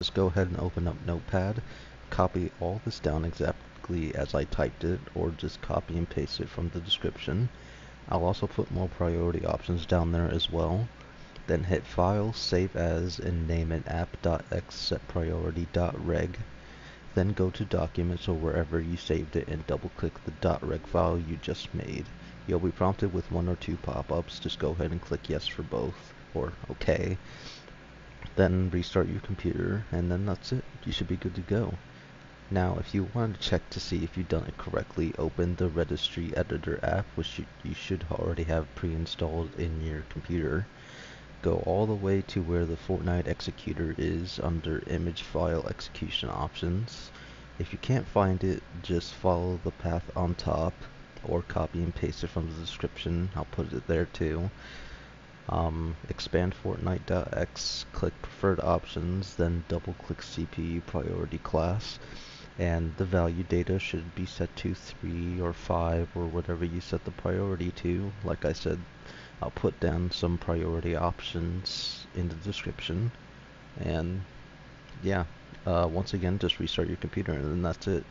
Just go ahead and open up Notepad, copy all this down exactly as I typed it, or just copy and paste it from the description. I'll also put more priority options down there as well. Then hit File, Save As, and name it app.exesetpriority.reg. Then go to Documents or wherever you saved it and double click the .reg file you just made. You'll be prompted with one or two pop-ups. Just go ahead and click yes for both, or OK then restart your computer and then that's it. You should be good to go. Now if you want to check to see if you've done it correctly open the registry editor app which you, you should already have pre-installed in your computer. Go all the way to where the Fortnite executor is under image file execution options. If you can't find it just follow the path on top or copy and paste it from the description. I'll put it there too um, expand Fortnite.exe, click preferred options, then double click CPU priority class and the value data should be set to 3 or 5 or whatever you set the priority to. Like I said, I'll put down some priority options in the description and yeah, uh, once again just restart your computer and then that's it.